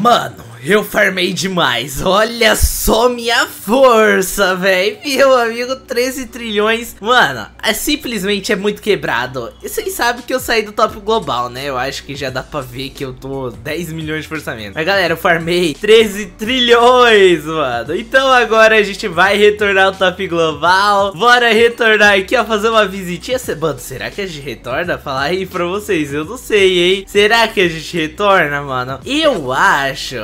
Mano, eu farmei demais. Olha só minha força, velho. Meu amigo, 13 trilhões. Mano, é simplesmente é muito quebrado. E vocês sabem que eu saí do top global, né? Eu acho que já dá pra ver que eu tô 10 milhões de forçamento. Mas galera, eu farmei 13 trilhões, mano. Então agora a gente vai retornar ao top global. Bora retornar aqui, ó, fazer uma visitinha. Mano, será que a gente retorna? Falar aí pra vocês, eu não sei, hein? Será que a gente retorna, mano? Eu acho...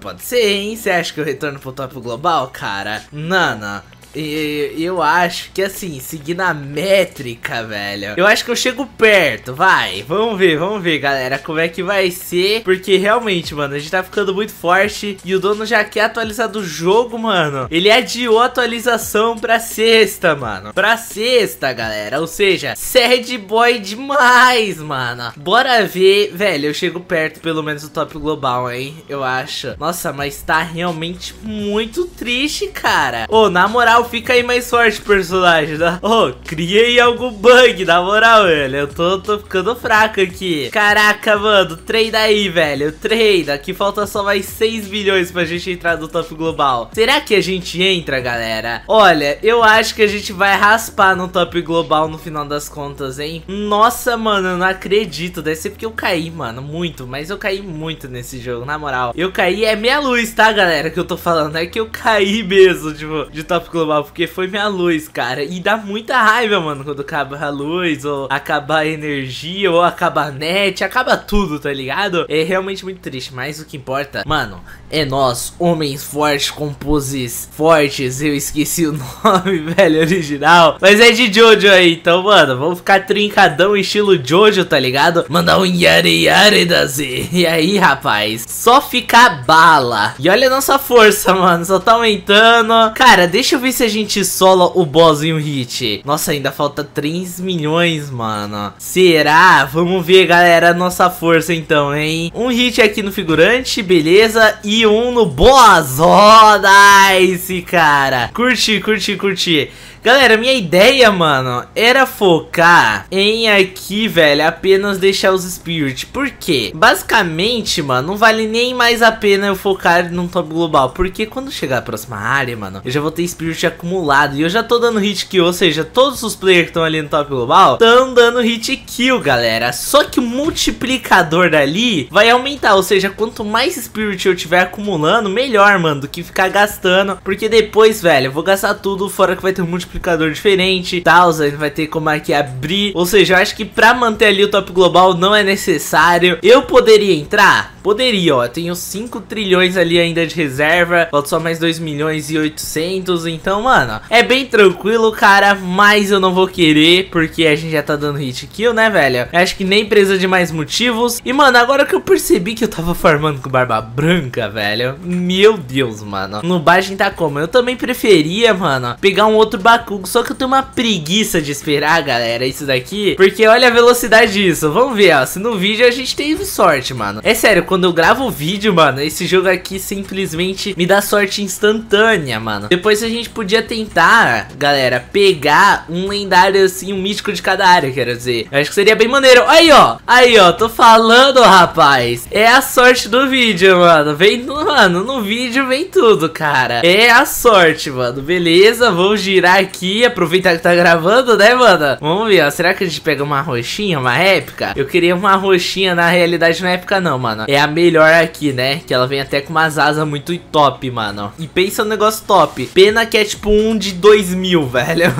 Pode ser, hein? Você acha que eu retorno pro top global, cara? Nana, eu acho que assim, seguindo a métrica, velho. Eu acho que eu chego perto, vai. Vamos ver, vamos ver, galera, como é que vai ser. Porque realmente, mano, a gente tá ficando muito forte. E o dono já quer atualizar do jogo, mano. Ele adiou a atualização pra sexta, mano. Pra sexta, galera. Ou seja, sad boy demais, mano. Bora ver, velho. Eu chego perto, pelo menos, do top global, hein? Eu acho. Nossa, mas tá realmente muito triste, cara. Ô, na moral, fica aí mais forte personagem, tá? Oh, criei algum bug, na moral, velho. Eu tô, tô ficando fraco aqui. Caraca, mano, treina aí, velho. Treina. Aqui falta só mais 6 milhões pra gente entrar no top global. Será que a gente entra, galera? Olha, eu acho que a gente vai raspar no top global no final das contas, hein? Nossa, mano, eu não acredito. Deve ser porque eu caí, mano, muito. Mas eu caí muito nesse jogo, na moral. Eu caí, é minha luz, tá, galera? Que eu tô falando. É que eu caí mesmo, tipo, de top global porque foi minha luz, cara. E dá muita raiva, mano, quando acaba a luz, ou acaba a energia, ou acaba a net, acaba tudo, tá ligado? É realmente muito triste, mas o que importa, mano, é nós, homens fortes, com poses fortes. Eu esqueci o nome, velho, original. Mas é de Jojo aí, então, mano, vamos ficar trincadão estilo Jojo, tá ligado? Mandar um yare yare da Z. E aí, rapaz, só ficar bala. E olha a nossa força, mano, só tá aumentando. Cara, deixa eu ver se a gente sola o boss em um hit? Nossa, ainda falta 3 milhões, mano. Será? Vamos ver, galera, nossa força então, hein? Um hit aqui no figurante, beleza. E um no boss. Oh, nice, cara. Curti, curti, curti. Galera, minha ideia, mano, era focar em aqui, velho, apenas deixar os Spirit. Por quê? Basicamente, mano, não vale nem mais a pena eu focar num top global. Porque quando chegar a próxima área, mano, eu já vou ter Spirit acumulado. E eu já tô dando hit kill, ou seja, todos os players que estão ali no top global estão dando hit kill, galera. Só que o multiplicador dali vai aumentar, ou seja, quanto mais Spirit eu tiver acumulando, melhor, mano, do que ficar gastando. Porque depois, velho, eu vou gastar tudo, fora que vai ter um multiplicador diferente, tal, vai ter como aqui abrir, ou seja, eu acho que pra manter ali o top global não é necessário. Eu poderia entrar? Poderia, ó, tenho 5 trilhões ali ainda de reserva, falta só mais 2 milhões e 800, então, mano, é bem tranquilo, cara, mas eu não vou querer, porque a gente já tá dando hit kill, né, velho? Eu acho que nem precisa de mais motivos. E, mano, agora que eu percebi que eu tava farmando com barba branca, velho, meu Deus, mano, no baixo tá como? Eu também preferia, mano, pegar um outro Bakugan só que eu tenho uma preguiça de esperar, galera, isso daqui. Porque olha a velocidade disso. Vamos ver, ó. Se no vídeo a gente teve sorte, mano. É sério, quando eu gravo vídeo, mano, esse jogo aqui simplesmente me dá sorte instantânea, mano. Depois a gente podia tentar, galera, pegar um lendário, assim, um mítico de cada área, quero dizer. Eu acho que seria bem maneiro. Aí, ó. Aí, ó. Tô falando, rapaz. É a sorte do vídeo, mano. Vem, mano, no vídeo vem tudo, cara. É a sorte, mano. Beleza, vou girar aqui aproveitar que tá gravando, né, mano? Vamos ver, ó. Será que a gente pega uma roxinha, uma épica? Eu queria uma roxinha, na realidade não é épica não, mano. É a melhor aqui, né? Que ela vem até com umas asas muito top, mano. E pensa no negócio top. Pena que é tipo um de 2 mil, velho.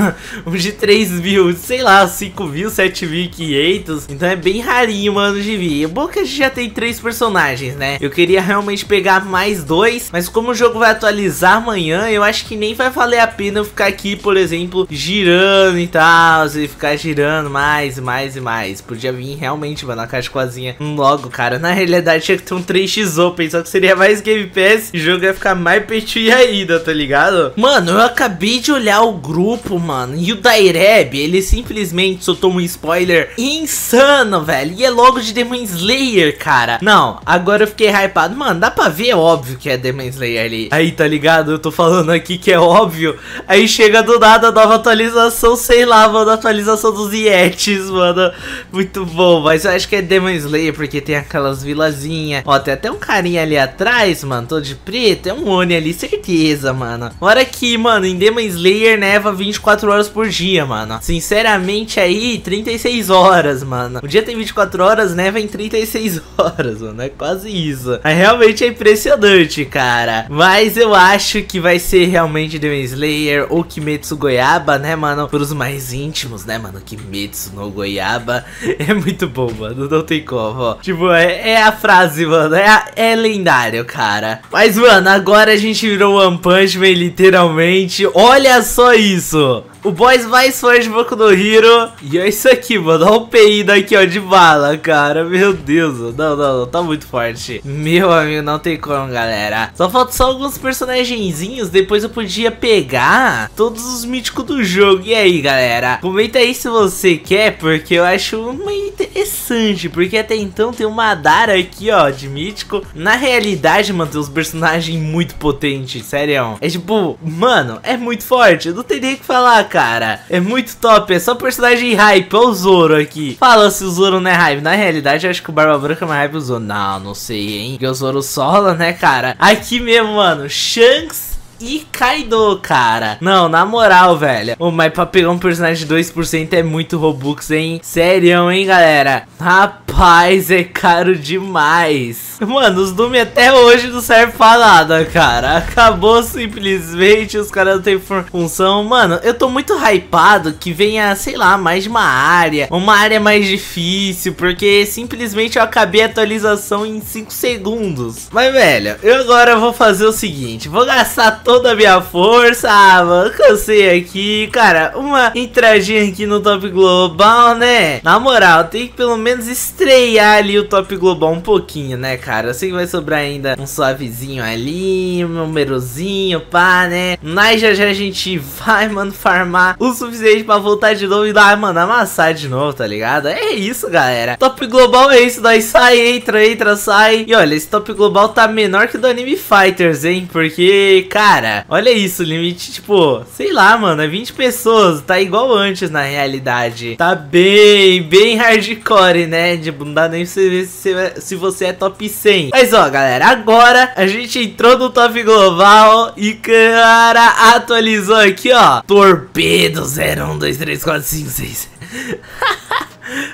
um de 3 mil, sei lá, 5 mil, 7.500. Então é bem rarinho, mano, de vir. É bom que a gente já tem três personagens, né? Eu queria realmente pegar mais dois, mas como o jogo vai atualizar amanhã, eu acho que nem vai valer a pena eu ficar aqui, por exemplo, girando e tal, e ficar girando mais e mais e mais. Podia vir realmente, mano, a cascoazinha logo, cara. Na realidade tinha que ter um 3x Open, só que seria mais Game Pass e o jogo ia ficar mais peixe ainda, tá ligado? Mano, eu acabei de olhar o grupo, mano, e o Daireb, ele simplesmente soltou um spoiler insano, velho. E é logo de Demon Slayer, cara. Não, agora eu fiquei hypado. Mano, dá pra ver, é óbvio que é Demon Slayer ali. Aí, tá ligado? Eu tô falando aqui que é óbvio. Aí chega do nada, nova atualização, sei lá, mano, atualização dos Yetis, mano. Muito bom, mas eu acho que é Demon Slayer, porque tem aquelas vilazinhas. Ó, tem até um carinha ali atrás, mano, todo de preto. É um Oni ali, certeza, mano. Hora que, mano, em Demon Slayer neva 24 horas por dia, mano. Sinceramente, aí, 36 horas, mano. O dia tem 24 horas, neva em 36 horas, mano. É quase isso. Aí, realmente é impressionante, cara. Mas eu acho que vai ser realmente Demon Slayer ou Kimetsu Goiaba, né, mano? Para os mais íntimos, né, mano? Kimetsu no Goiaba. É muito bom, mano. Não tem como, ó. Tipo, é, é a frase, mano. É, é lendário, cara. Mas, mano, agora a gente virou One Punch Man, literalmente. Olha só isso. O boss mais forte de Boku no Hero. E é isso aqui, mano. Olha o PI daqui, ó, de bala, cara. Meu Deus. Não, não, não. Tá muito forte. Meu amigo, não tem como, galera. Só falta só alguns personagenzinhos. Depois eu podia pegar todos os míticos do jogo. E aí, galera? Comenta aí se você quer, porque eu acho meio interessante. Porque até então tem uma Dara aqui, ó, de mítico. Na realidade, mano, tem uns personagens muito potentes, sério. É tipo, mano, é muito forte. Eu não nem o que falar, cara cara. É muito top, é só personagem hype. Olha o Zoro aqui. Fala se o Zoro não é hype. Na realidade, eu acho que o Barba Branca é mais hype o Zoro. Não, não sei, hein. Porque o Zoro sola, né, cara? Aqui mesmo, mano. Shanks e Kaido, cara. Não, na moral, velho. Oh, mas pra pegar um personagem de 2% é muito Robux, hein? Sério, hein, galera? Rapaz, é caro demais. Mano, os Doom até hoje não serve pra nada, cara. Acabou simplesmente, os caras não tem função. Mano, eu tô muito hypado que venha, sei lá, mais de uma área. Uma área mais difícil, porque simplesmente eu acabei a atualização em 5 segundos. Mas, velho, eu agora vou fazer o seguinte. Vou gastar toda a minha força. Ah, mano, cansei aqui. Cara, uma entradinha aqui no top global, né? Na moral, tem que pelo menos estrear ali o top global um pouquinho, né, cara. Eu sei que vai sobrar ainda um suavezinho ali, um númerozinho, pá, né? Mas já já a gente vai, mano, farmar o suficiente pra voltar de novo e dar, mano, amassar de novo, tá ligado? É isso, galera. Top global é isso, daí sai, entra, entra, sai. E olha, esse top global tá menor que do Anime Fighters, hein? Porque, cara, olha isso, limite, tipo, sei lá, mano, é 20 pessoas. Tá igual antes, na realidade. Tá bem, bem hardcore, né? Tipo, não dá nem pra você ver se, se você é top 100. Mas ó, galera, agora a gente entrou no top global e, cara, atualizou aqui, ó. Torpedo 01, 2, 3, 4, 5, 6.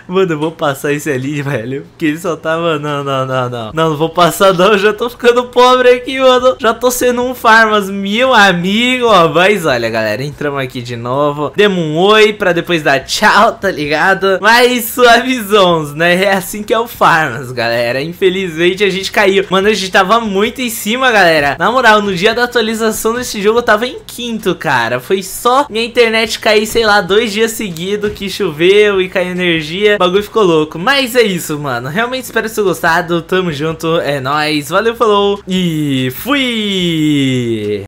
Mano, eu vou passar esse ali, velho. Porque ele só tava. Não, não, não, não. Não, não vou passar, não. Eu já tô ficando pobre aqui, mano. Já tô sendo um farmas, meu amigo. Ó, mas olha, galera. Entramos aqui de novo. Demos um oi pra depois dar tchau, tá ligado? Mas suavizons, né? É assim que é o farmas, galera. Infelizmente a gente caiu. Mano, a gente tava muito em cima, galera. Na moral, no dia da atualização desse jogo eu tava em quinto, cara. Foi só minha internet cair, sei lá, dois dias seguidos que choveu e caiu energia bagulho ficou louco. Mas é isso, mano. Realmente espero que tenham gostado. Tamo junto, é nóis. Valeu, falou e fui!